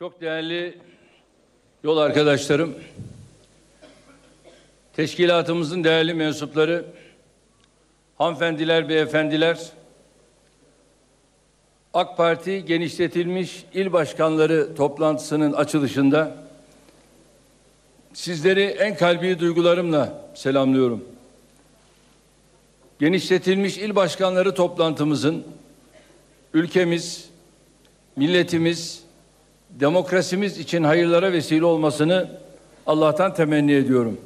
Çok değerli yol arkadaşlarım, teşkilatımızın değerli mensupları, hanımefendiler, beyefendiler, AK Parti genişletilmiş il başkanları toplantısının açılışında sizleri en kalbi duygularımla selamlıyorum. Genişletilmiş il başkanları toplantımızın ülkemiz, milletimiz, demokrasimiz için hayırlara vesile olmasını Allah'tan temenni ediyorum.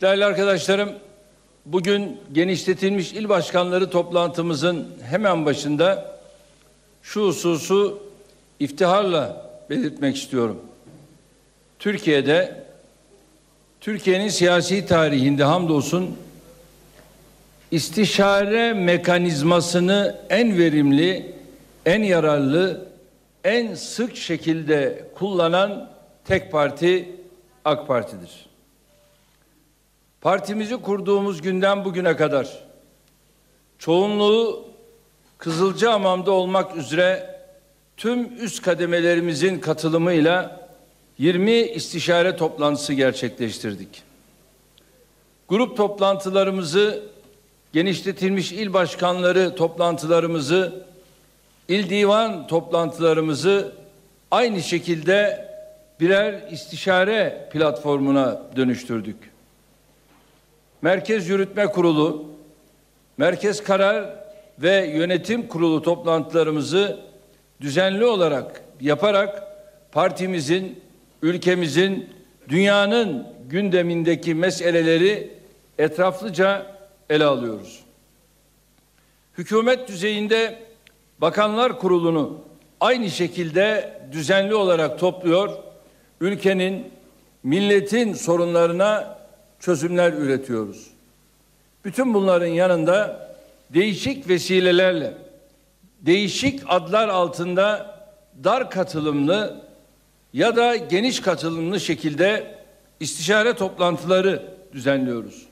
Değerli arkadaşlarım, bugün genişletilmiş il başkanları toplantımızın hemen başında şu hususu iftiharla belirtmek istiyorum. Türkiye'de Türkiye'nin siyasi tarihinde hamdolsun istişare mekanizmasını en verimli, en yararlı, en sık şekilde kullanan tek parti AK Parti'dir. Partimizi kurduğumuz günden bugüne kadar çoğunluğu Kızılcahamam'da olmak üzere tüm üst kademelerimizin katılımıyla 20 istişare toplantısı gerçekleştirdik. Grup toplantılarımızı, genişletilmiş il başkanları toplantılarımızı, il divan toplantılarımızı aynı şekilde birer istişare platformuna dönüştürdük. Merkez Yürütme Kurulu, Merkez Karar ve Yönetim Kurulu toplantılarımızı düzenli olarak yaparak partimizin, ülkemizin, dünyanın gündemindeki meseleleri etraflıca ele alıyoruz. Hükümet düzeyinde Bakanlar Kurulu'nu aynı şekilde düzenli olarak topluyor, ülkenin, milletin sorunlarına çözümler üretiyoruz. Bütün bunların yanında değişik vesilelerle, değişik adlar altında dar katılımlı ya da geniş katılımlı şekilde istişare toplantıları düzenliyoruz.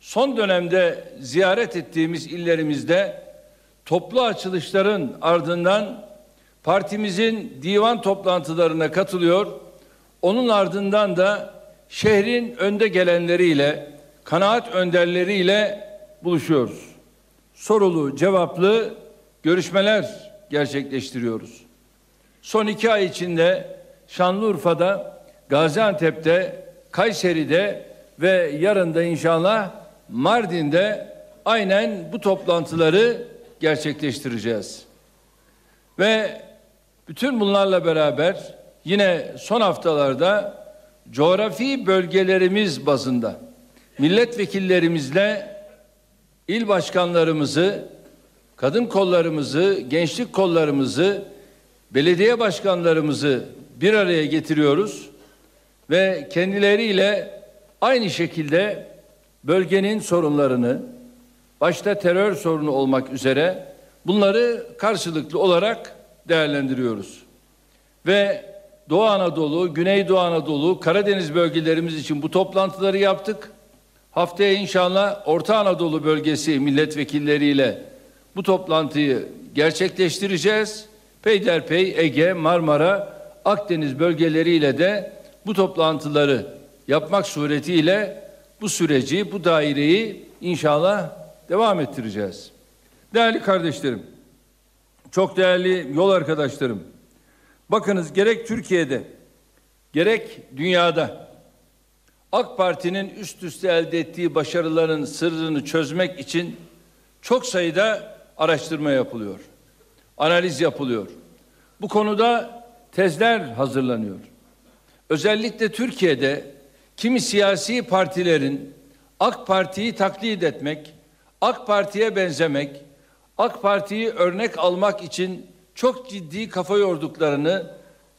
Son dönemde ziyaret ettiğimiz illerimizde toplu açılışların ardından partimizin divan toplantılarına katılıyor. Onun ardından da şehrin önde gelenleriyle, kanaat önderleriyle buluşuyoruz. Sorulu, cevaplı görüşmeler gerçekleştiriyoruz. Son iki ay içinde Şanlıurfa'da, Gaziantep'te, Kayseri'de ve yarın da inşallah Mardin'de aynen bu toplantıları gerçekleştireceğiz. Ve bütün bunlarla beraber yine son haftalarda coğrafi bölgelerimiz bazında milletvekillerimizle il başkanlarımızı, kadın kollarımızı, gençlik kollarımızı, belediye başkanlarımızı bir araya getiriyoruz ve kendileriyle aynı şekilde bölgenin sorunlarını, başta terör sorunu olmak üzere bunları karşılıklı olarak değerlendiriyoruz. Ve Doğu Anadolu, Güneydoğu Anadolu, Karadeniz bölgelerimiz için bu toplantıları yaptık. Haftaya inşallah Orta Anadolu bölgesi milletvekilleriyle bu toplantıyı gerçekleştireceğiz. Peyderpey, Ege, Marmara, Akdeniz bölgeleriyle de bu toplantıları yapmak suretiyle bu süreci, bu daireyi inşallah devam ettireceğiz. Değerli kardeşlerim, çok değerli yol arkadaşlarım, bakınız gerek Türkiye'de gerek dünyada AK Parti'nin üst üste elde ettiği başarıların sırrını çözmek için çok sayıda araştırma yapılıyor. Analiz yapılıyor. Bu konuda tezler hazırlanıyor. Özellikle Türkiye'de kimi siyasi partilerin AK Parti'yi taklit etmek, AK Parti'ye benzemek, AK Parti'yi örnek almak için çok ciddi kafa yorduklarını,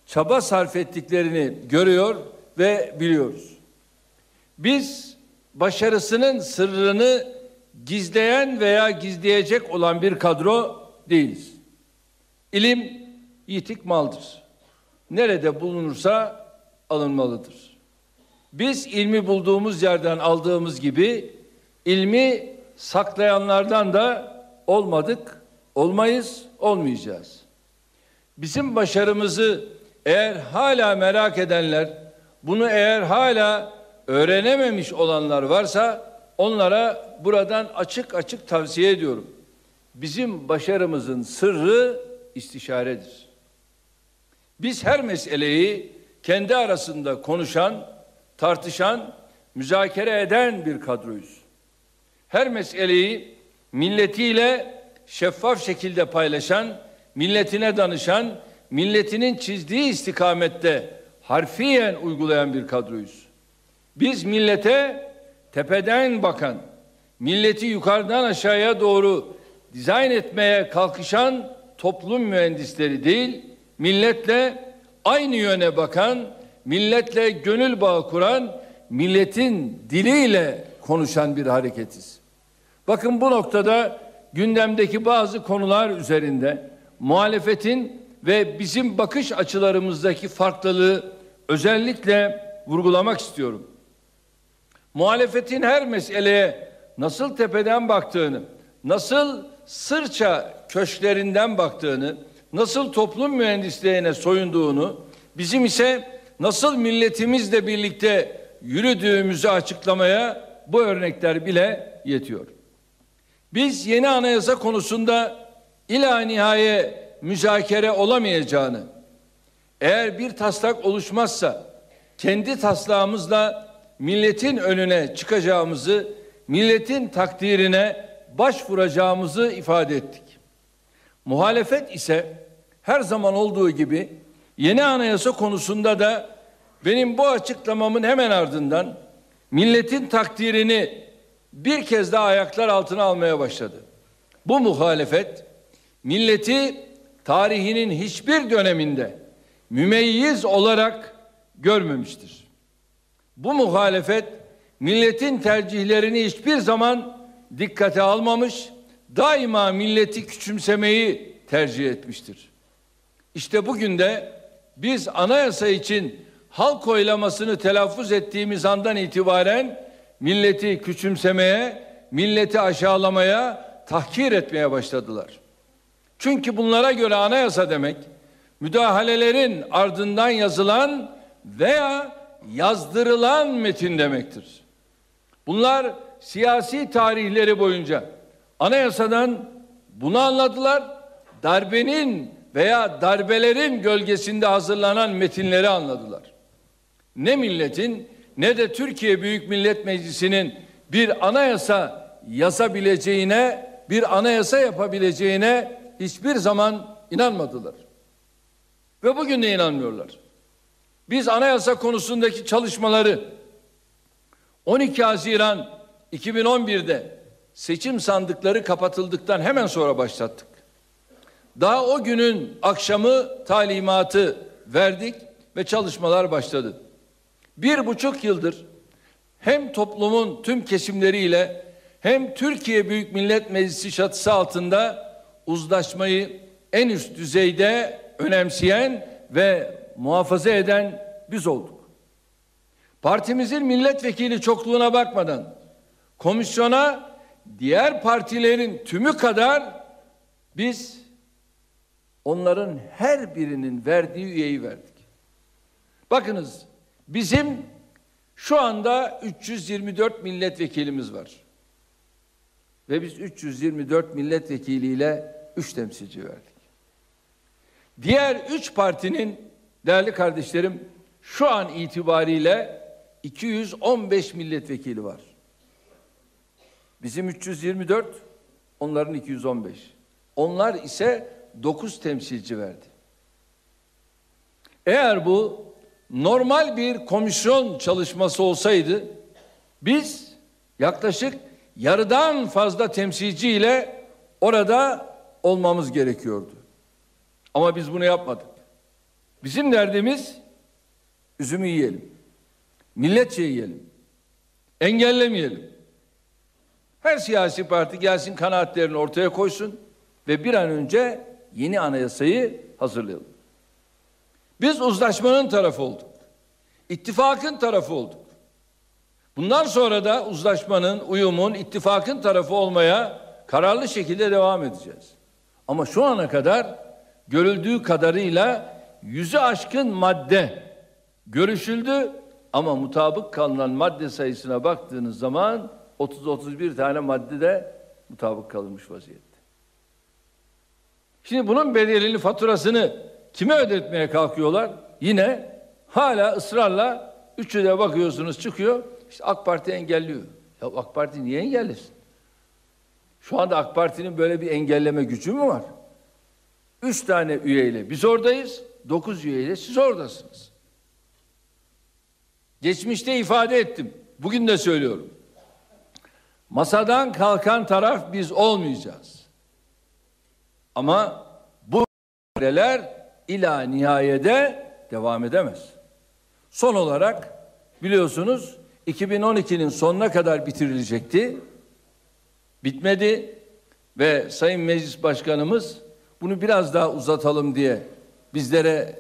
çaba sarf ettiklerini görüyor ve biliyoruz. Biz başarısının sırrını gizleyen veya gizleyecek olan bir kadro değiliz. İlim yitik maldır. Nerede bulunursa alınmalıdır. Biz ilmi bulduğumuz yerden aldığımız gibi ilmi saklayanlardan da olmadık, olmayız, olmayacağız. Bizim başarımızı eğer hala merak edenler, bunu eğer hala öğrenememiş olanlar varsa onlara buradan açık açık tavsiye ediyorum. Bizim başarımızın sırrı istişaredir. Biz her meseleyi kendi arasında konuşan, tartışan, müzakere eden bir kadroyuz. Her meseleyi milletiyle şeffaf şekilde paylaşan, milletine danışan, milletinin çizdiği istikamette harfiyen uygulayan bir kadroyuz. Biz millete tepeden bakan, milleti yukarıdan aşağıya doğru dizayn etmeye kalkışan toplum mühendisleri değil, milletle aynı yöne bakan, milletle gönül bağı kuran, milletin diliyle konuşan bir hareketiz. Bakın bu noktada gündemdeki bazı konular üzerinde muhalefetin ve bizim bakış açılarımızdaki farklılığı özellikle vurgulamak istiyorum. Muhalefetin her meseleye nasıl tepeden baktığını, nasıl sırça köşklerinden baktığını, nasıl toplum mühendisliğine soyunduğunu, bizim ise nasıl milletimizle birlikte yürüdüğümüzü açıklamaya bu örnekler bile yetiyor. Biz yeni anayasa konusunda ila nihaye müzakere olamayacağını, eğer bir taslak oluşmazsa kendi taslağımızla milletin önüne çıkacağımızı, milletin takdirine başvuracağımızı ifade ettik. Muhalefet ise her zaman olduğu gibi yeni anayasa konusunda da benim bu açıklamamın hemen ardından milletin takdirini bir kez daha ayaklar altına almaya başladı. Bu muhalefet milleti tarihinin hiçbir döneminde mümeyyiz olarak görmemiştir. Bu muhalefet milletin tercihlerini hiçbir zaman dikkate almamış, daima milleti küçümsemeyi tercih etmiştir. İşte bugün de biz anayasa için halk oylamasını telaffuz ettiğimiz andan itibaren milleti küçümsemeye, milleti aşağılamaya, tahkir etmeye başladılar. Çünkü bunlara göre anayasa demek müdahalelerin ardından yazılan veya yazdırılan metin demektir. Bunlar siyasi tarihleri boyunca anayasadan bunu anladılar. Darbenin veya darbelerin gölgesinde hazırlanan metinleri anladılar. Ne milletin ne de Türkiye Büyük Millet Meclisi'nin bir anayasa yazabileceğine, bir anayasa yapabileceğine hiçbir zaman inanmadılar. Ve bugün de inanmıyorlar. Biz anayasa konusundaki çalışmaları 12 Haziran 2011'de seçim sandıkları kapatıldıktan hemen sonra başlattık. Daha o günün akşamı talimatı verdik ve çalışmalar başladı. Bir buçuk yıldır hem toplumun tüm kesimleriyle hem Türkiye Büyük Millet Meclisi çatısı altında uzlaşmayı en üst düzeyde önemseyen ve muhafaza eden biz olduk. Partimizin milletvekili çokluğuna bakmadan komisyona diğer partilerin tümü kadar biz onların her birinin verdiği üyeyi verdik. Bakınız bizim şu anda 324 milletvekilimiz var. Ve biz 324 milletvekiliyle 3 temsilci verdik. Diğer 3 partinin değerli kardeşlerim şu an itibariyle 215 milletvekili var. Bizim 324, onların 215. Onlar ise 9 temsilci verdi. Eğer bu normal bir komisyon çalışması olsaydı biz yaklaşık yarıdan fazla temsilciyle orada olmamız gerekiyordu. Ama biz bunu yapmadık. Bizim derdimiz üzümü yiyelim. Milletçe yiyelim. Engellemeyelim. Her siyasi parti gelsin kanaatlerini ortaya koysun ve bir an önce yeni anayasayı hazırlayalım. Biz uzlaşmanın tarafı olduk. İttifakın tarafı olduk. Bundan sonra da uzlaşmanın, uyumun, ittifakın tarafı olmaya kararlı şekilde devam edeceğiz. Ama şu ana kadar görüldüğü kadarıyla yüzü aşkın madde görüşüldü ama mutabık kalınan madde sayısına baktığınız zaman 30-31 tane madde de mutabık kalınmış vaziyette. Şimdi bunun bedelini faturasını kime ödetmeye kalkıyorlar? Yine hala ısrarla üçü de bakıyorsunuz çıkıyor. İşte AK Parti engelliyor. Ya AK Parti niye engellesin? Şu anda AK Parti'nin böyle bir engelleme gücü mü var? Üç tane üyeyle biz oradayız, dokuz üyeyle siz oradasınız. Geçmişte ifade ettim, bugün de söylüyorum. Masadan kalkan taraf biz olmayacağız. Ama bu meseleler ila nihayede devam edemez. Son olarak biliyorsunuz 2012'nin sonuna kadar bitirilecekti. Bitmedi ve Sayın Meclis Başkanımız bunu biraz daha uzatalım diye bizlere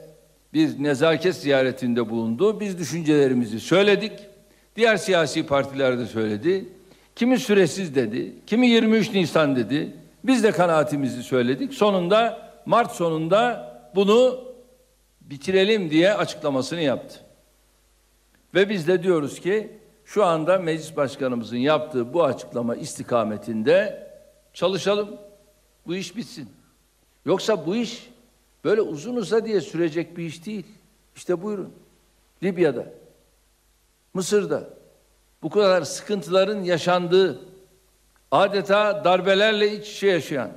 bir nezaket ziyaretinde bulundu. Biz düşüncelerimizi söyledik. Diğer siyasi partiler de söyledi. Kimi süresiz dedi, kimi 23 Nisan dedi. Biz de kanaatimizi söyledik. Sonunda Mart sonunda bunu bitirelim diye açıklamasını yaptı. Ve biz de diyoruz ki şu anda meclis başkanımızın yaptığı bu açıklama istikametinde çalışalım. Bu iş bitsin. Yoksa bu iş böyle uzun uza diye sürecek bir iş değil. İşte buyurun. Libya'da, Mısır'da bu kadar sıkıntıların yaşandığı, adeta darbelerle iç içe yaşayan,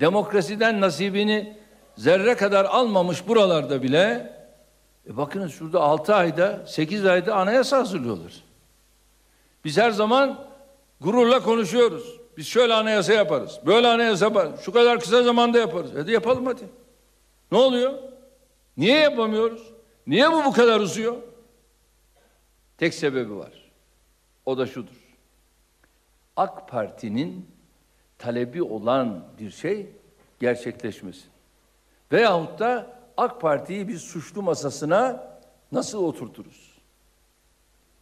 demokrasiden nasibini zerre kadar almamış buralarda bile e bakınız şurada 6 ayda 8 ayda anayasa hazırlıyorlar. Biz her zaman gururla konuşuyoruz. Biz şöyle anayasa yaparız. Böyle anayasa yaparız. Şu kadar kısa zamanda yaparız. Hadi yapalım hadi. Ne oluyor? Niye yapamıyoruz? Niye bu bu kadar uzuyor? Tek sebebi var. O da şudur. AK Parti'nin talebi olan bir şey gerçekleşmesin. Veyahut da AK Parti'yi bir suçlu masasına nasıl oturturuz?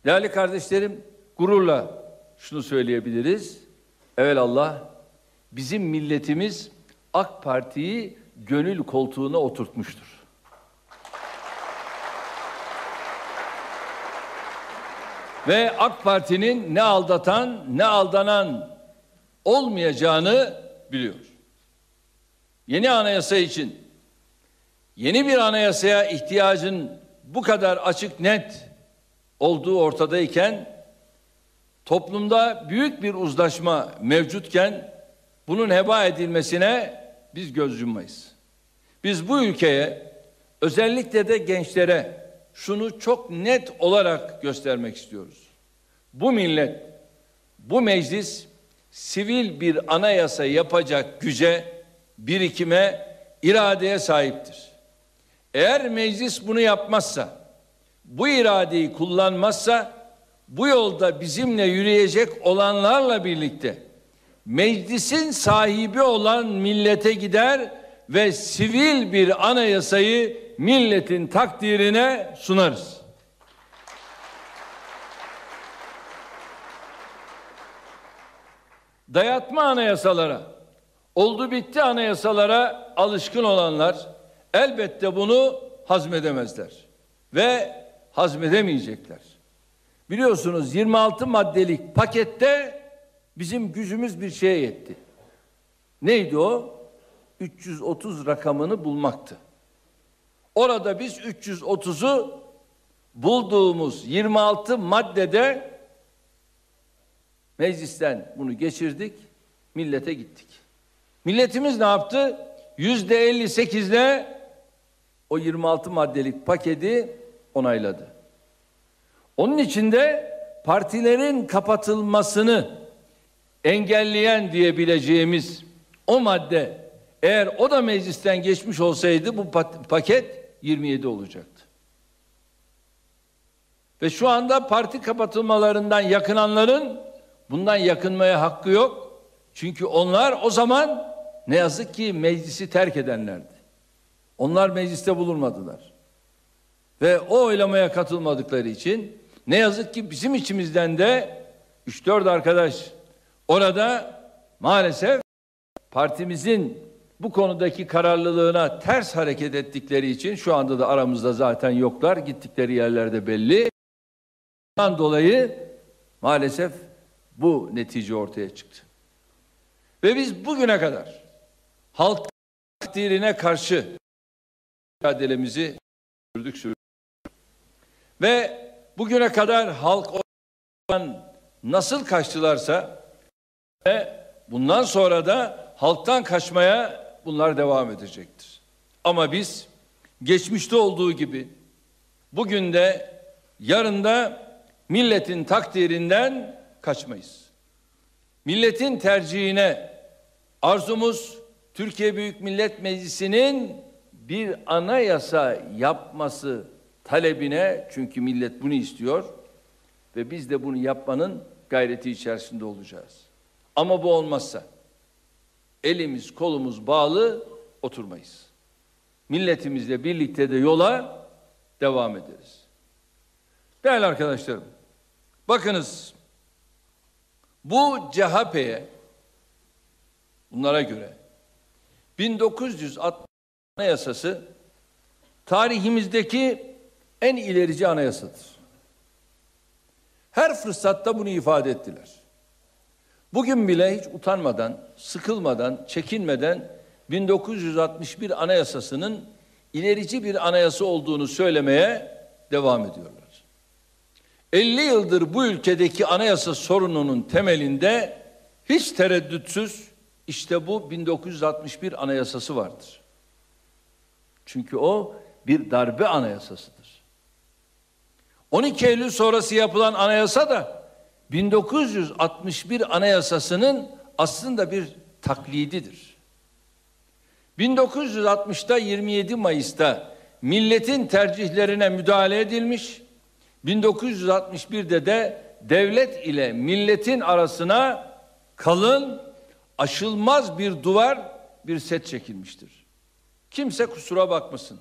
Değerli kardeşlerim, gururla şunu söyleyebiliriz. Allah bizim milletimiz AK Parti'yi gönül koltuğuna oturtmuştur. Ve AK Parti'nin ne aldatan ne aldanan olmayacağını biliyor. Yeni anayasa için yeni bir anayasaya ihtiyacın bu kadar açık net olduğu ortadayken toplumda büyük bir uzlaşma mevcutken bunun heba edilmesine biz göz yummayız. Biz bu ülkeye özellikle de gençlere şunu çok net olarak göstermek istiyoruz. Bu millet, bu meclis sivil bir anayasa yapacak güce, birikime, iradeye sahiptir. Eğer meclis bunu yapmazsa, bu iradeyi kullanmazsa bu yolda bizimle yürüyecek olanlarla birlikte meclisin sahibi olan millete gider ve sivil bir anayasayı milletin takdirine sunarız. Dayatma anayasalara, oldu bitti anayasalara alışkın olanlar elbette bunu hazmedemezler ve hazmedemeyecekler. Biliyorsunuz 26 maddelik pakette bizim gücümüz bir şeye yetti. Neydi o? 330 rakamını bulmaktı. Orada biz 330'u bulduğumuz 26 maddede meclisten bunu geçirdik, millete gittik. Milletimiz ne yaptı? Yüzde 58'le o 26 maddelik paketi onayladı. Onun içinde partilerin kapatılmasını engelleyen diyebileceğimiz o madde eğer o da meclisten geçmiş olsaydı bu paket 27 olacaktı. Ve şu anda parti kapatılmalarından yakınanların bundan yakınmaya hakkı yok. Çünkü onlar o zaman ne yazık ki meclisi terk edenlerdi. Onlar mecliste bulunmadılar. Ve o oylamaya katılmadıkları için ne yazık ki bizim içimizden de 3-4 arkadaş orada maalesef partimizin bu konudaki kararlılığına ters hareket ettikleri için şu anda da aramızda zaten yoklar. Gittikleri yerlerde belli. Bundan dolayı maalesef bu netice ortaya çıktı. Ve biz bugüne kadar halk takdirine karşı mücadelemizi sürdük sürdük. Ve bugüne kadar halk nasıl kaçtılarsa ve bundan sonra da halktan kaçmaya bunlar devam edecektir. Ama biz geçmişte olduğu gibi bugün de yarın da milletin takdirinden kaçmayız. Milletin tercihine arzumuz Türkiye Büyük Millet Meclisi'nin bir anayasa yapması talebine çünkü millet bunu istiyor ve biz de bunu yapmanın gayreti içerisinde olacağız. Ama bu olmazsa elimiz kolumuz bağlı oturmayız. Milletimizle birlikte de yola devam ederiz. Değerli arkadaşlarım, bakınız bu CHP'ye bunlara göre 1960 Anayasası tarihimizdeki en ilerici anayasadır. Her fırsatta bunu ifade ettiler. Bugün bile hiç utanmadan, sıkılmadan, çekinmeden 1961 Anayasası'nın ilerici bir anayasa olduğunu söylemeye devam ediyorlar. 50 yıldır bu ülkedeki anayasa sorununun temelinde hiç tereddütsüz işte bu 1961 anayasası vardır. Çünkü o bir darbe anayasasıdır. 12 Eylül sonrası yapılan anayasa da 1961 anayasasının aslında bir taklididir. 1960'da 27 Mayıs'ta milletin tercihlerine müdahale edilmiş. 1961'de de devlet ile milletin arasına kalın, aşılmaz bir duvar, bir set çekilmiştir. Kimse kusura bakmasın.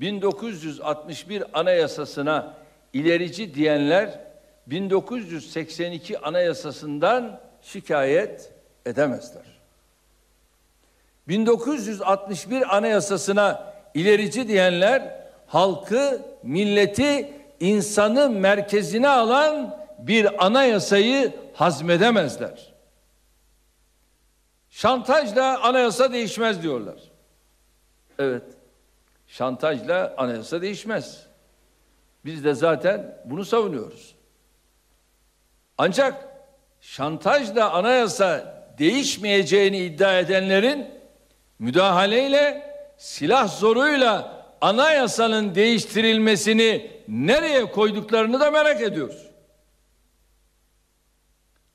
1961 anayasasına ilerici diyenler 1982 anayasasından şikayet edemezler. 1961 anayasasına ilerici diyenler halkı, milleti, insanı merkezine alan bir anayasayı hazmedemezler. Şantajla anayasa değişmez diyorlar. Evet. Şantajla anayasa değişmez. Biz de zaten bunu savunuyoruz. Ancak şantajla anayasa değişmeyeceğini iddia edenlerin müdahaleyle silah zoruyla anayasanın değiştirilmesini nereye koyduklarını da merak ediyoruz.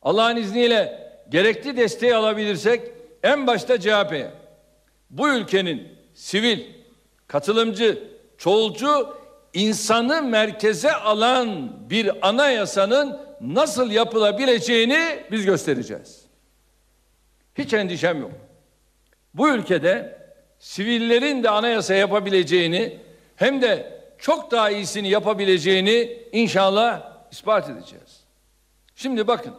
Allah'ın izniyle gerekli desteği alabilirsek en başta CHP'ye bu ülkenin sivil, katılımcı, çoğulcu, insanı merkeze alan bir anayasanın nasıl yapılabileceğini biz göstereceğiz. Hiç endişem yok. Bu ülkede sivillerin de anayasa yapabileceğini hem de çok daha iyisini yapabileceğini inşallah ispat edeceğiz. Şimdi bakın.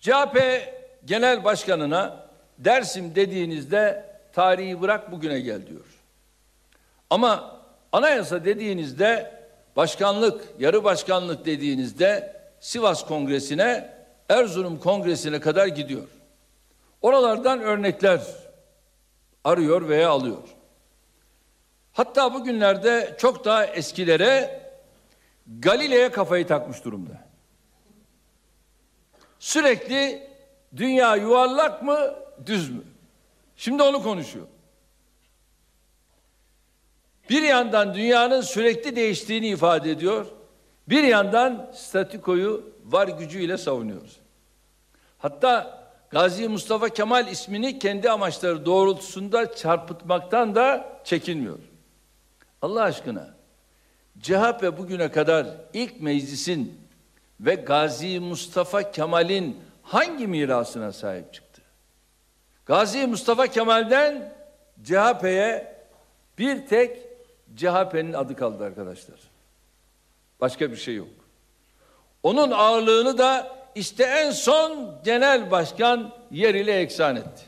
CHP Genel Başkanı'na Dersim dediğinizde tarihi bırak bugüne gel diyor. Ama anayasa dediğinizde başkanlık, yarı başkanlık dediğinizde Sivas Kongresi'ne, Erzurum Kongresi'ne kadar gidiyor. Oralardan örnekler arıyor veya alıyor. Hatta bugünlerde çok daha eskilere Galile'ye kafayı takmış durumda. Sürekli dünya yuvarlak mı, düz mü? Şimdi onu konuşuyor. Bir yandan dünyanın sürekli değiştiğini ifade ediyor. Bir yandan statikoyu var gücüyle savunuyor. Hatta Gazi Mustafa Kemal ismini kendi amaçları doğrultusunda çarpıtmaktan da çekinmiyor. Allah aşkına CHP bugüne kadar ilk meclisin ve Gazi Mustafa Kemal'in hangi mirasına sahip çıktı? Gazi Mustafa Kemal'den CHP'ye bir tek CHP'nin adı kaldı arkadaşlar. Başka bir şey yok. Onun ağırlığını da işte en son genel başkan yer ile eksan etti.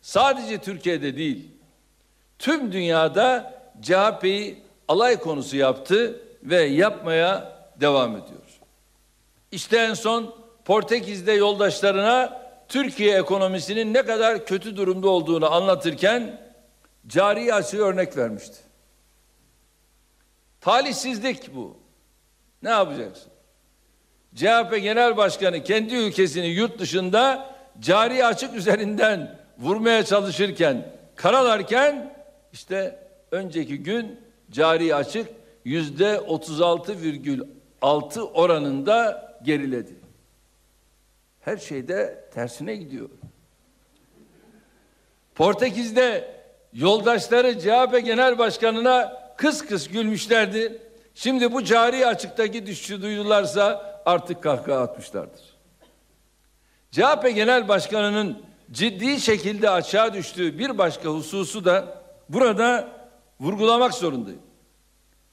sadece Türkiye'de değil, tüm dünyada CHP'yi alay konusu yaptı ve yapmaya devam ediyor. İşte en son Portekiz'de yoldaşlarına Türkiye ekonomisinin ne kadar kötü durumda olduğunu anlatırken cari açığı örnek vermişti. Talihsizlik bu. Ne yapacaksın? CHP Genel Başkanı kendi ülkesini yurt dışında cari açık üzerinden vurmaya çalışırken, karalarken işte önceki gün cari açık yüzde 36,6 oranında geriledi. Her şeyde tersine gidiyor. Portekiz'de yoldaşları CHP Genel Başkanı'na kıs kıs gülmüşlerdi. Şimdi bu cari açıktaki düşüşü duydularsa artık kahkaha atmışlardır. CHP Genel Başkanı'nın ciddi şekilde açığa düştüğü bir başka hususu da burada vurgulamak zorundayım.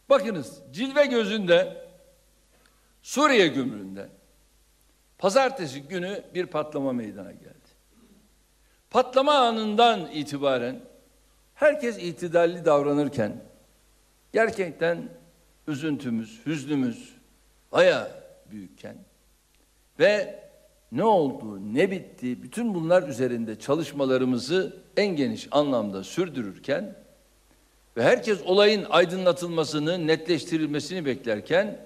Bakınız cilve gözünde Suriye gümrüğünde pazartesi günü bir patlama meydana geldi. Patlama anından itibaren herkes itidalli davranırken gerçekten üzüntümüz, hüznümüz baya büyükken ve ne oldu, ne bitti, bütün bunlar üzerinde çalışmalarımızı en geniş anlamda sürdürürken ve herkes olayın aydınlatılmasını, netleştirilmesini beklerken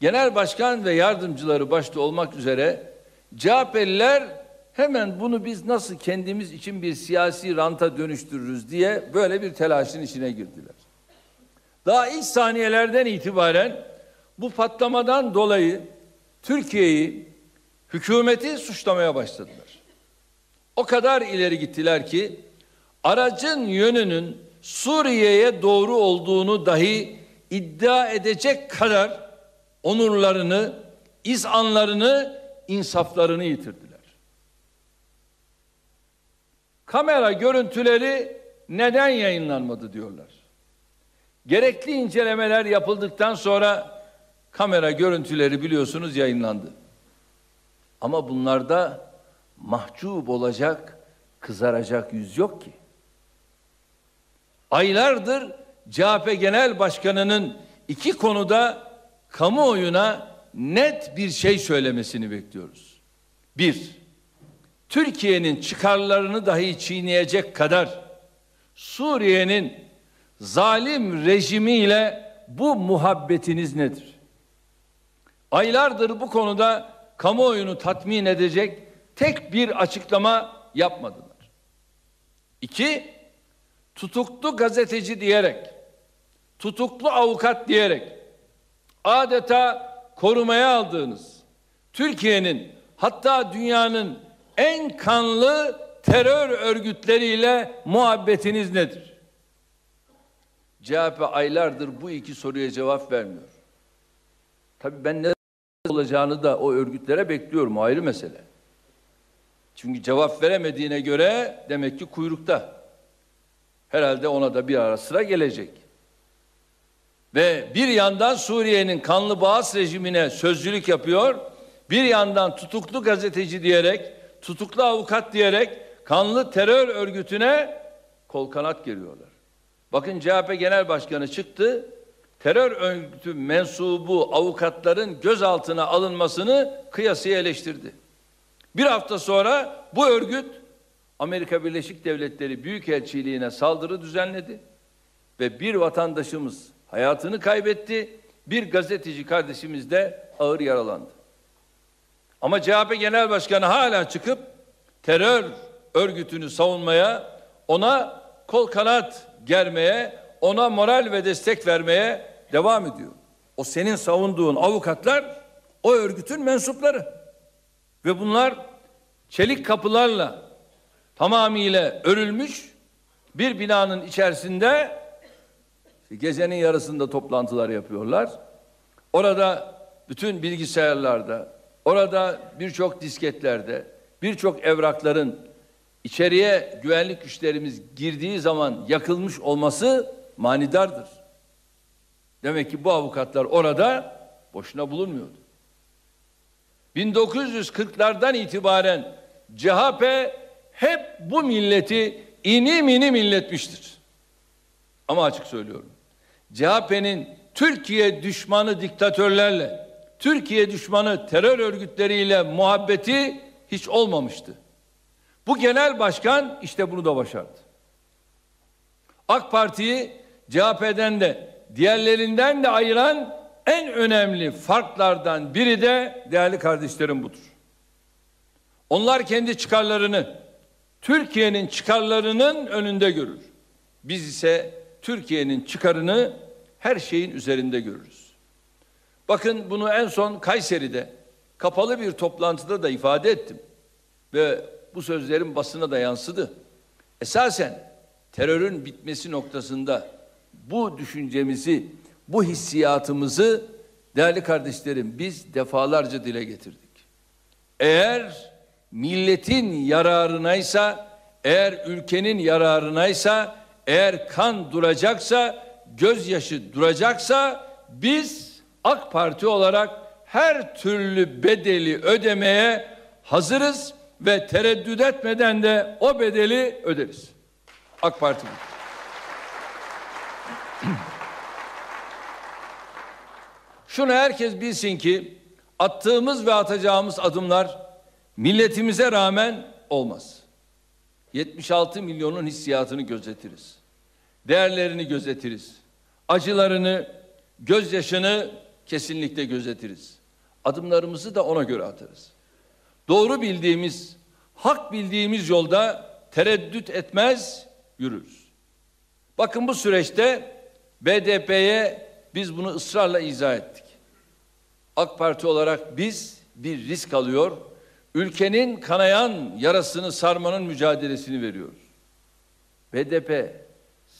genel başkan ve yardımcıları başta olmak üzere CHP'liler hemen bunu biz nasıl kendimiz için bir siyasi ranta dönüştürürüz diye böyle bir telaşın içine girdiler. Daha ilk saniyelerden itibaren bu patlamadan dolayı Türkiye'yi, hükümeti suçlamaya başladılar. O kadar ileri gittiler ki aracın yönünün Suriye'ye doğru olduğunu dahi iddia edecek kadar onurlarını, izanlarını, insaflarını yitirdiler. Kamera görüntüleri neden yayınlanmadı diyorlar. Gerekli incelemeler yapıldıktan sonra kamera görüntüleri biliyorsunuz yayınlandı. Ama bunlarda mahcup olacak, kızaracak yüz yok ki. Aylardır CHP Genel Başkanı'nın iki konuda kamuoyuna net bir şey söylemesini bekliyoruz. Bir, Türkiye'nin çıkarlarını dahi çiğneyecek kadar Suriye'nin zalim rejimiyle bu muhabbetiniz nedir? Aylardır bu konuda kamuoyunu tatmin edecek tek bir açıklama yapmadılar. İki, tutuklu gazeteci diyerek, tutuklu avukat diyerek adeta korumaya aldığınız Türkiye'nin hatta dünyanın en kanlı terör örgütleriyle muhabbetiniz nedir? CHP aylardır bu iki soruya cevap vermiyor. Tabii ben ne olacağını da o örgütlere bekliyorum ayrı mesele. Çünkü cevap veremediğine göre demek ki kuyrukta. Herhalde ona da bir ara sıra gelecek. Ve bir yandan Suriye'nin kanlı bağız rejimine sözcülük yapıyor. Bir yandan tutuklu gazeteci diyerek, tutuklu avukat diyerek kanlı terör örgütüne kol kanat geriyorlar. Bakın CHP Genel Başkanı çıktı. Terör örgütü mensubu avukatların gözaltına alınmasını kıyasıya eleştirdi. Bir hafta sonra bu örgüt Amerika Birleşik Devletleri Büyükelçiliğine saldırı düzenledi ve bir vatandaşımız hayatını kaybetti. Bir gazeteci kardeşimiz de ağır yaralandı. Ama CHP Genel Başkanı hala çıkıp terör örgütünü savunmaya, ona kol kanat germeye, ona moral ve destek vermeye devam ediyor. O senin savunduğun avukatlar o örgütün mensupları. Ve bunlar çelik kapılarla tamamıyla örülmüş bir binanın içerisinde gecenin yarısında toplantılar yapıyorlar. Orada bütün bilgisayarlarda, orada birçok disketlerde, birçok evrakların içeriye güvenlik güçlerimiz girdiği zaman yakılmış olması manidardır. Demek ki bu avukatlar orada boşuna bulunmuyordu. 1940'lardan itibaren CHP hep bu milleti inim inim milletmiştir. Ama açık söylüyorum. CHP'nin Türkiye düşmanı diktatörlerle, Türkiye düşmanı terör örgütleriyle muhabbeti hiç olmamıştı. Bu genel başkan işte bunu da başardı. AK Parti'yi CHP'den de diğerlerinden de ayıran en önemli farklardan biri de değerli kardeşlerim budur. Onlar kendi çıkarlarını Türkiye'nin çıkarlarının önünde görür. Biz ise Türkiye'nin çıkarını her şeyin üzerinde görürüz. Bakın bunu en son Kayseri'de kapalı bir toplantıda da ifade ettim. Ve bu sözlerim basına da yansıdı. Esasen terörün bitmesi noktasında bu düşüncemizi, bu hissiyatımızı değerli kardeşlerim biz defalarca dile getirdik. Eğer milletin yararınaysa, eğer ülkenin yararınaysa, eğer kan duracaksa, gözyaşı duracaksa biz AK Parti olarak her türlü bedeli ödemeye hazırız ve tereddüt etmeden de o bedeli öderiz. AK Parti. Şunu herkes bilsin ki attığımız ve atacağımız adımlar milletimize rağmen olmaz. 76 milyonun hissiyatını gözetiriz. Değerlerini gözetiriz. Acılarını, gözyaşını kesinlikle gözetiriz. Adımlarımızı da ona göre atarız. Doğru bildiğimiz, hak bildiğimiz yolda tereddüt etmez, yürürüz. Bakın bu süreçte BDP'ye biz bunu ısrarla izah ettik. AK Parti olarak biz bir risk alıyor, ülkenin kanayan yarasını sarmanın mücadelesini veriyoruz. BDP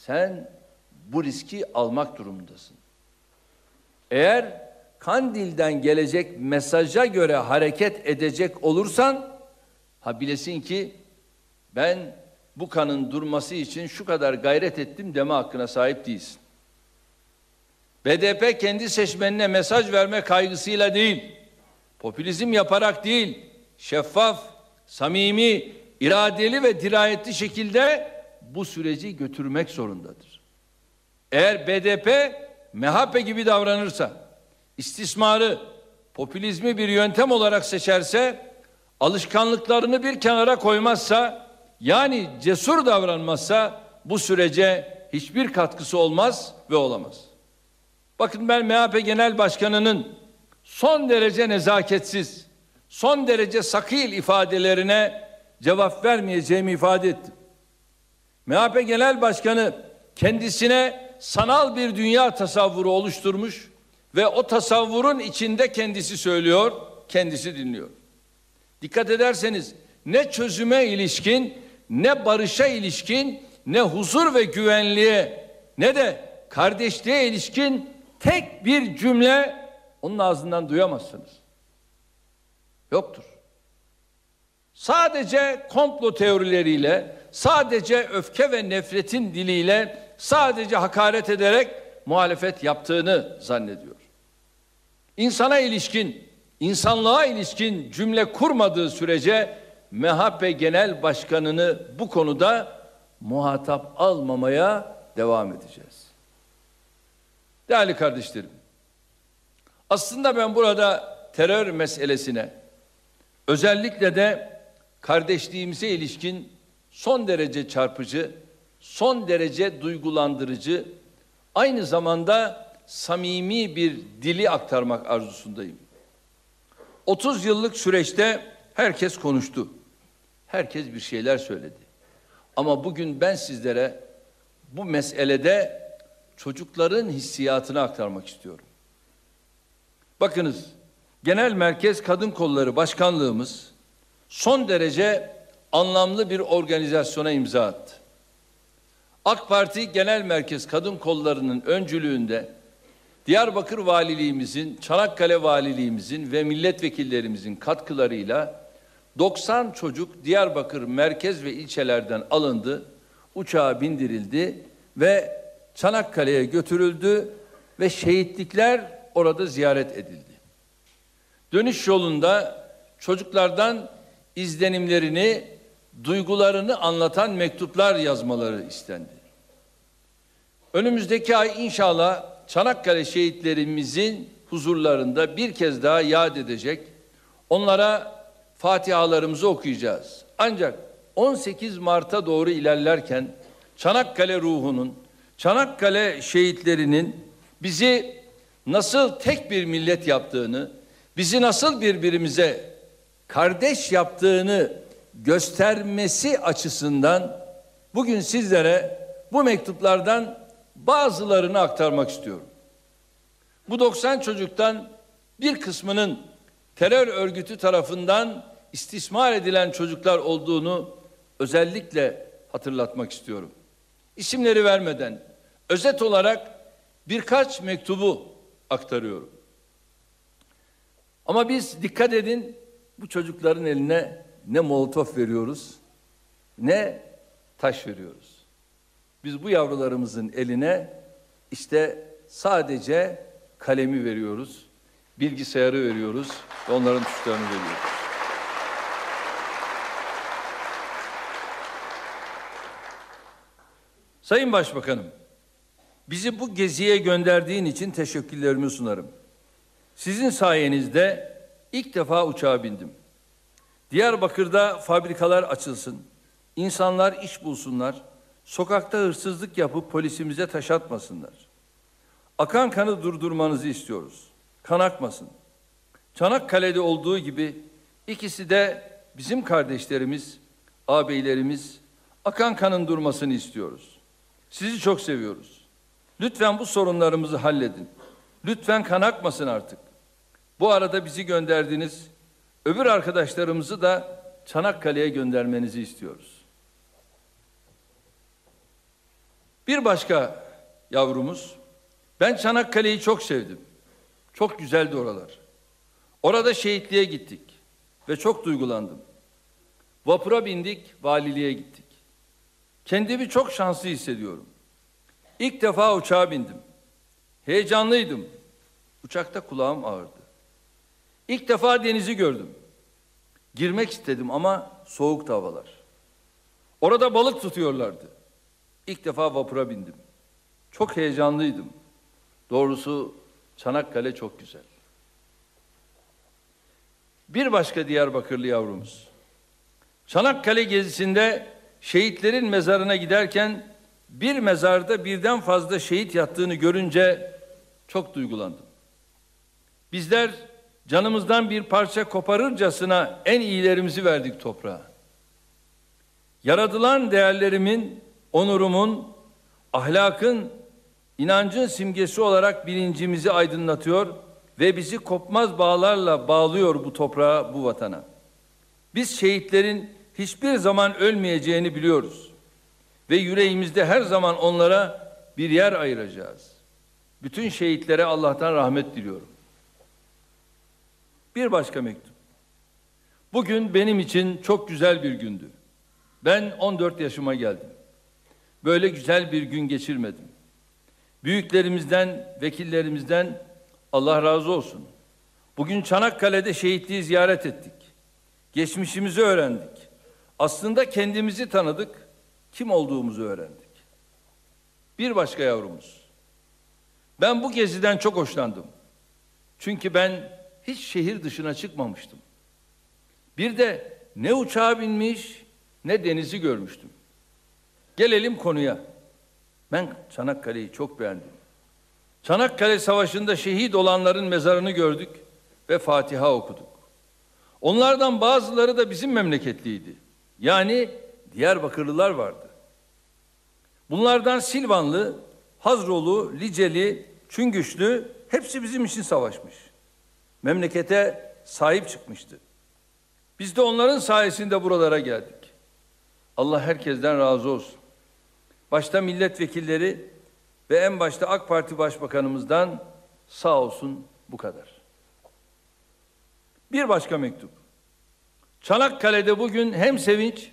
sen bu riski almak durumundasın. Eğer Kandil'den gelecek mesaja göre hareket edecek olursan ha bilesin ki ben bu kanın durması için şu kadar gayret ettim deme hakkına sahip değilsin. BDP kendi seçmenine mesaj verme kaygısıyla değil, popülizm yaparak değil, şeffaf, samimi, iradeli ve dirayetli şekilde bu süreci götürmek zorundadır. Eğer BDP MHP gibi davranırsa, istismarı, popülizmi bir yöntem olarak seçerse, alışkanlıklarını bir kenara koymazsa, yani cesur davranmazsa bu sürece hiçbir katkısı olmaz ve olamaz. Bakın ben MHP Genel Başkanı'nın son derece nezaketsiz, son derece sakil ifadelerine cevap vermeyeceğimi ifade ettim. MHP Genel Başkanı kendisine sanal bir dünya tasavvuru oluşturmuş ve o tasavvurun içinde kendisi söylüyor, kendisi dinliyor. Dikkat ederseniz ne çözüme ilişkin, ne barışa ilişkin, ne huzur ve güvenliğe, ne de kardeşliğe ilişkin tek bir cümle onun ağzından duyamazsınız. Yoktur. Sadece komplo teorileriyle, sadece öfke ve nefretin diliyle, sadece hakaret ederek muhalefet yaptığını zannediyor. İnsana ilişkin, insanlığa ilişkin cümle kurmadığı sürece MHP Genel Başkanı'nı bu konuda muhatap almamaya devam edeceğiz. Değerli kardeşlerim, aslında ben burada terör meselesine özellikle de kardeşliğimize ilişkin son derece çarpıcı, son derece duygulandırıcı, aynı zamanda samimi bir dili aktarmak arzusundayım. 30 yıllık süreçte herkes konuştu. Herkes bir şeyler söyledi. Ama bugün ben sizlere bu meselede çocukların hissiyatını aktarmak istiyorum. Bakınız, Genel Merkez Kadın Kolları Başkanlığımız son derece anlamlı bir organizasyona imza attı. AK Parti Genel Merkez Kadın Kolları'nın öncülüğünde Diyarbakır Valiliğimizin, Çanakkale Valiliğimizin ve milletvekillerimizin katkılarıyla 90 çocuk Diyarbakır merkez ve ilçelerden alındı, uçağa bindirildi ve Çanakkale'ye götürüldü ve şehitlikler orada ziyaret edildi. Dönüş yolunda çocuklardan izlenimlerini duygularını anlatan mektuplar yazmaları istendi. Önümüzdeki ay inşallah Çanakkale şehitlerimizin huzurlarında bir kez daha yad edecek. Onlara Fatihalarımızı okuyacağız. Ancak 18 Mart'a doğru ilerlerken Çanakkale ruhunun, Çanakkale şehitlerinin bizi nasıl tek bir millet yaptığını, bizi nasıl birbirimize kardeş yaptığını göstermesi açısından bugün sizlere bu mektuplardan bazılarını aktarmak istiyorum. Bu 90 çocuktan bir kısmının terör örgütü tarafından istismar edilen çocuklar olduğunu özellikle hatırlatmak istiyorum. İsimleri vermeden özet olarak birkaç mektubu aktarıyorum. Ama biz dikkat edin bu çocukların eline ne molotof veriyoruz ne taş veriyoruz. Biz bu yavrularımızın eline işte sadece kalemi veriyoruz, bilgisayarı veriyoruz ve onların tuşlarını veriyoruz. Sayın Başbakanım, bizi bu geziye gönderdiğin için teşekkürlerimi sunarım. Sizin sayenizde ilk defa uçağa bindim. Diyarbakır'da fabrikalar açılsın, insanlar iş bulsunlar, sokakta hırsızlık yapıp polisimize taş atmasınlar. Akan kanı durdurmanızı istiyoruz. Kan akmasın. Çanakkale'de olduğu gibi ikisi de bizim kardeşlerimiz, ağabeylerimiz. Akan kanın durmasını istiyoruz. Sizi çok seviyoruz. Lütfen bu sorunlarımızı halledin. Lütfen kan akmasın artık. Bu arada bizi gönderdiğiniz öbür arkadaşlarımızı da Çanakkale'ye göndermenizi istiyoruz. Bir başka yavrumuz, ben Çanakkale'yi çok sevdim. Çok güzeldi oralar. Orada şehitliğe gittik ve çok duygulandım. Vapura bindik, valiliğe gittik. Kendimi çok şanslı hissediyorum. İlk defa uçağa bindim. Heyecanlıydım. Uçakta kulağım ağırdı. İlk defa denizi gördüm. Girmek istedim ama soğuk havalar. Orada balık tutuyorlardı. İlk defa vapura bindim. Çok heyecanlıydım. Doğrusu Çanakkale çok güzel. Bir başka Diyarbakırlı yavrumuz. Çanakkale gezisinde şehitlerin mezarına giderken bir mezarda birden fazla şehit yattığını görünce çok duygulandım. Bizler canımızdan bir parça koparırcasına en iyilerimizi verdik toprağa. Yaratılan değerlerimin, onurumun, ahlakın, inancın simgesi olarak bilincimizi aydınlatıyor ve bizi kopmaz bağlarla bağlıyor bu toprağa, bu vatana. Biz şehitlerin hiçbir zaman ölmeyeceğini biliyoruz. Ve yüreğimizde her zaman onlara bir yer ayıracağız. Bütün şehitlere Allah'tan rahmet diliyorum. Bir başka mektup. Bugün benim için çok güzel bir gündü. Ben 14 yaşıma geldim. Böyle güzel bir gün geçirmedim. Büyüklerimizden, vekillerimizden Allah razı olsun. Bugün Çanakkale'de şehitliği ziyaret ettik. Geçmişimizi öğrendik. Aslında kendimizi tanıdık, kim olduğumuzu öğrendik. Bir başka yavrumuz. Ben bu geziden çok hoşlandım. Çünkü ben hiç şehir dışına çıkmamıştım. Bir de ne uçağa binmiş ne denizi görmüştüm. Gelelim konuya. Ben Çanakkale'yi çok beğendim. Çanakkale Savaşı'nda şehit olanların mezarını gördük ve Fatiha okuduk. Onlardan bazıları da bizim memleketliydi. Yani Diyarbakırlılar vardı. Bunlardan Silvanlı, Hazrolu, Liceli, Çüngüşlü hepsi bizim için savaşmış. Memlekete sahip çıkmıştı. Biz de onların sayesinde buralara geldik. Allah herkesten razı olsun. Başta milletvekilleri ve en başta AK Parti Başbakanımızdan sağ olsun bu kadar. Bir başka mektup. Çanakkale'de bugün hem sevinç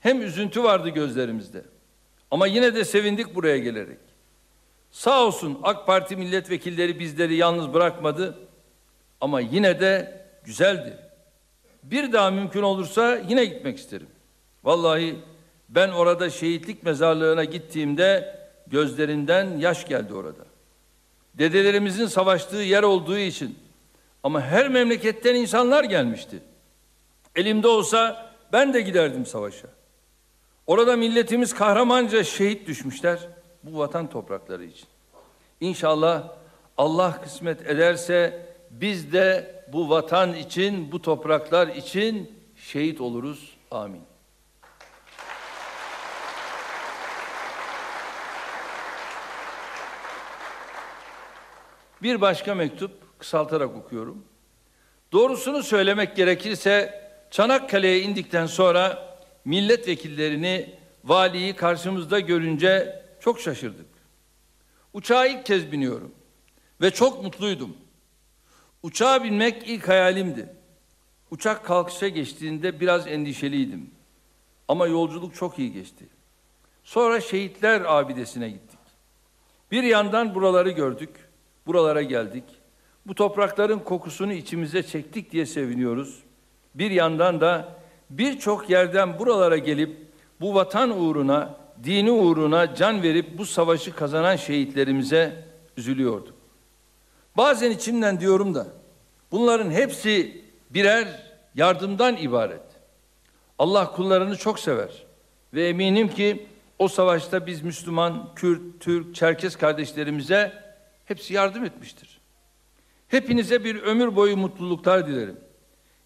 hem üzüntü vardı gözlerimizde. Ama yine de sevindik buraya gelerek. Sağ olsun AK Parti milletvekilleri bizleri yalnız bırakmadı. Ama yine de güzeldi. Bir daha mümkün olursa yine gitmek isterim. Vallahi ben orada şehitlik mezarlığına gittiğimde gözlerinden yaş geldi orada. Dedelerimizin savaştığı yer olduğu için ama her memleketten insanlar gelmişti. Elimde olsa ben de giderdim savaşa. Orada milletimiz kahramanca şehit düşmüşler bu vatan toprakları için. İnşallah Allah kısmet ederse biz de bu vatan için, bu topraklar için şehit oluruz. Amin. Bir başka mektup kısaltarak okuyorum. Doğrusunu söylemek gerekirse Çanakkale'ye indikten sonra milletvekillerini, valiyi karşımızda görünce çok şaşırdık. Uçağa ilk kez biniyorum ve çok mutluydum. Uçağa binmek ilk hayalimdi. Uçak kalkışa geçtiğinde biraz endişeliydim. Ama yolculuk çok iyi geçti. Sonra şehitler abidesine gittik. Bir yandan buraları gördük, buralara geldik. Bu toprakların kokusunu içimize çektik diye seviniyoruz. Bir yandan da birçok yerden buralara gelip bu vatan uğruna, dini uğruna can verip bu savaşı kazanan şehitlerimize üzülüyorduk. Bazen içimden diyorum da bunların hepsi birer yardımdan ibaret. Allah kullarını çok sever ve eminim ki o savaşta biz Müslüman, Kürt, Türk, Çerkes kardeşlerimize hepsi yardım etmiştir. Hepinize bir ömür boyu mutluluklar dilerim.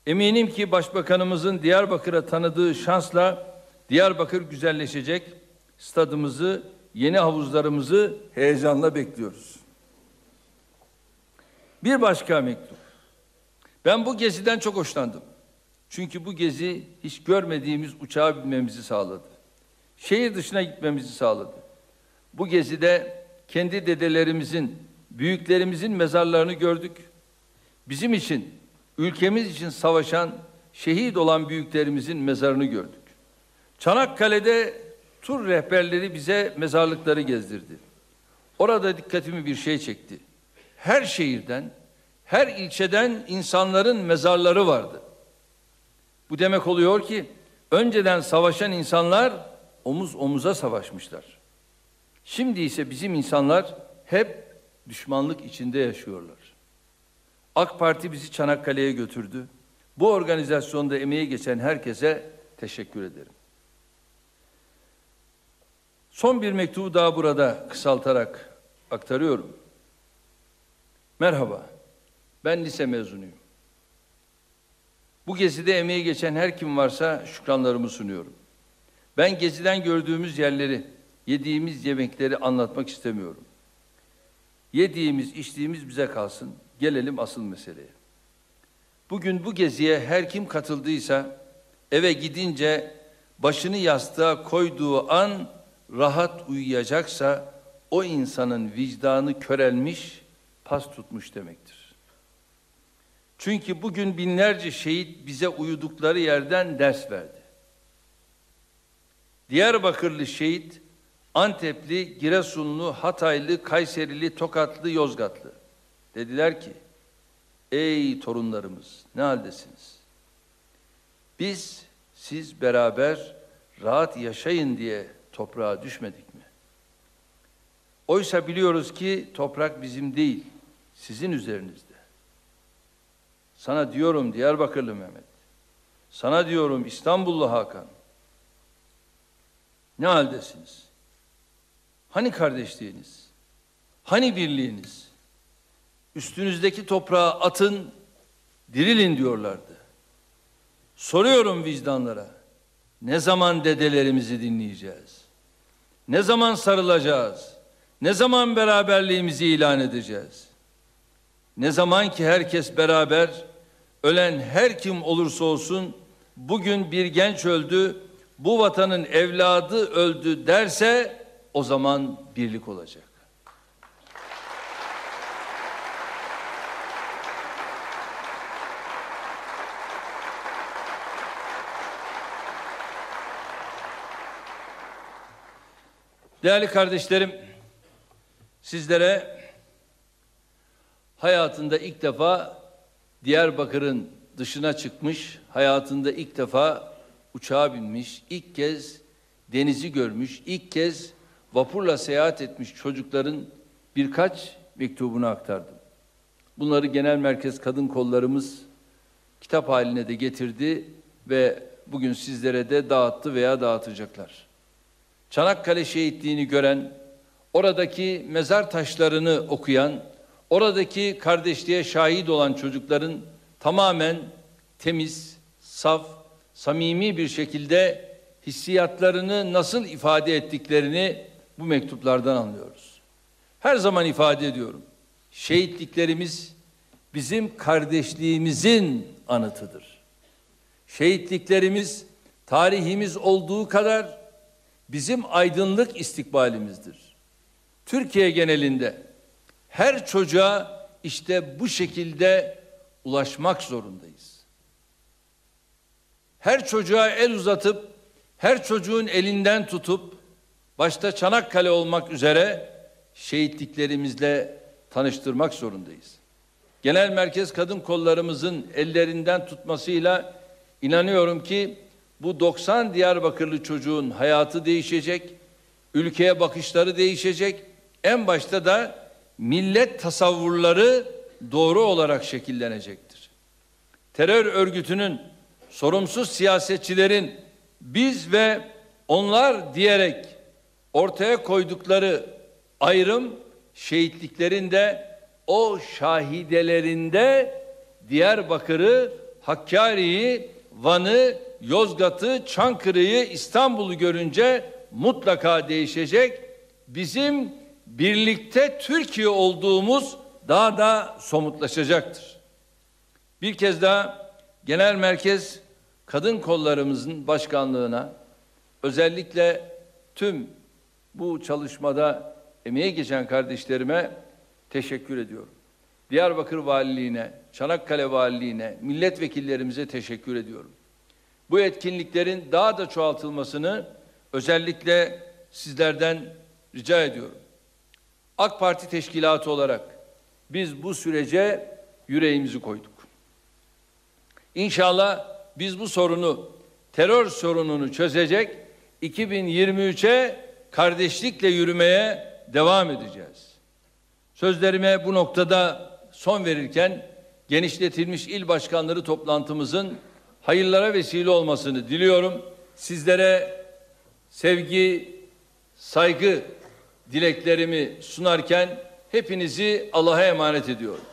Eminim ki Başbakanımızın Diyarbakır'a tanıdığı şansla Diyarbakır güzelleşecek. Stadımızı, yeni havuzlarımızı heyecanla bekliyoruz. Bir başka mektup. Ben bu geziden çok hoşlandım. Çünkü bu gezi hiç görmediğimiz uçağa binmemizi sağladı. Şehir dışına gitmemizi sağladı. Bu gezide kendi dedelerimizin, büyüklerimizin mezarlarını gördük. Bizim için, ülkemiz için savaşan, şehit olan büyüklerimizin mezarını gördük. Çanakkale'de tur rehberleri bize mezarlıkları gezdirdi. Orada dikkatimi bir şey çekti. Her şehirden, her ilçeden insanların mezarları vardı. Bu demek oluyor ki önceden savaşan insanlar omuz omuza savaşmışlar. Şimdi ise bizim insanlar hep düşmanlık içinde yaşıyorlar. AK Parti bizi Çanakkale'ye götürdü. Bu organizasyonda emeği geçen herkese teşekkür ederim. Son bir mektubu daha burada kısaltarak aktarıyorum. Merhaba, ben lise mezunuyum. Bu gezide emeği geçen her kim varsa şükranlarımı sunuyorum. Ben geziden gördüğümüz yerleri, yediğimiz yemekleri anlatmak istemiyorum. Yediğimiz, içtiğimiz bize kalsın. Gelelim asıl meseleye. Bugün bu geziye her kim katıldıysa eve gidince başını yastığa koyduğu an rahat uyuyacaksa o insanın vicdanı körelmiş, pas tutmuş demektir. Çünkü bugün binlerce şehit bize uyudukları yerden ders verdi. Diyarbakırlı şehit, Antepli, Giresunlu, Hataylı, Kayserili, Tokatlı, Yozgatlı. Dediler ki, ey torunlarımız ne haldesiniz? Biz siz beraber rahat yaşayın diye toprağa düşmedik mi? Oysa biliyoruz ki toprak bizim değil, sizin üzerinizde. Sana diyorum Diyarbakırlı Mehmet. Sana diyorum İstanbullu Hakan. Ne haldesiniz? Hani kardeşliğiniz? Hani birliğiniz? Üstünüzdeki toprağa atın, dirilin diyorlardı. Soruyorum vicdanlara. Ne zaman dedelerimizi dinleyeceğiz? Ne zaman sarılacağız? Ne zaman beraberliğimizi ilan edeceğiz? Ne zaman ki herkes beraber ölen her kim olursa olsun bugün bir genç öldü, bu vatanın evladı öldü derse o zaman birlik olacak. Değerli kardeşlerim, sizlere hayatında ilk defa Diyarbakır'ın dışına çıkmış, hayatında ilk defa uçağa binmiş, ilk kez denizi görmüş, ilk kez vapurla seyahat etmiş çocukların birkaç mektubunu aktardım. Bunları genel merkez kadın kollarımız kitap haline de getirdi ve bugün sizlere de dağıttı veya dağıtacaklar. Çanakkale şehitliğini gören, oradaki mezar taşlarını okuyan, oradaki kardeşliğe şahit olan çocukların tamamen temiz, saf, samimi bir şekilde hissiyatlarını nasıl ifade ettiklerini bu mektuplardan anlıyoruz. Her zaman ifade ediyorum. Şehitliklerimiz bizim kardeşliğimizin anıtıdır. Şehitliklerimiz tarihimiz olduğu kadar bizim aydınlık istikbalimizdir. Türkiye genelinde her çocuğa işte bu şekilde ulaşmak zorundayız. Her çocuğa el uzatıp her çocuğun elinden tutup başta Çanakkale olmak üzere şehitliklerimizle tanıştırmak zorundayız. Genel Merkez Kadın Kollarımızın ellerinden tutmasıyla inanıyorum ki bu 90 Diyarbakırlı çocuğun hayatı değişecek, ülkeye bakışları değişecek. En başta da millet tasavvurları doğru olarak şekillenecektir. Terör örgütünün sorumsuz siyasetçilerin biz ve onlar diyerek ortaya koydukları ayrım şehitliklerin de o şahidelerinde Diyarbakır'ı, Hakkari'yi, Van'ı, Yozgat'ı, Çankırı'yı, İstanbul'u görünce mutlaka değişecek. Bizim birlikte Türkiye olduğumuz daha da somutlaşacaktır. Bir kez daha genel merkez kadın kollarımızın başkanlığına özellikle tüm bu çalışmada emeğe geçen kardeşlerime teşekkür ediyorum. Diyarbakır Valiliğine, Çanakkale Valiliğine, milletvekillerimize teşekkür ediyorum. Bu etkinliklerin daha da çoğaltılmasını özellikle sizlerden rica ediyorum. AK Parti teşkilatı olarak biz bu sürece yüreğimizi koyduk. İnşallah biz bu sorunu, terör sorununu çözecek 2023'e kardeşlikle yürümeye devam edeceğiz. Sözlerime bu noktada son verirken genişletilmiş il başkanları toplantımızın hayırlara vesile olmasını diliyorum. Sizlere sevgi, saygı dileklerimi sunarken hepinizi Allah'a emanet ediyorum.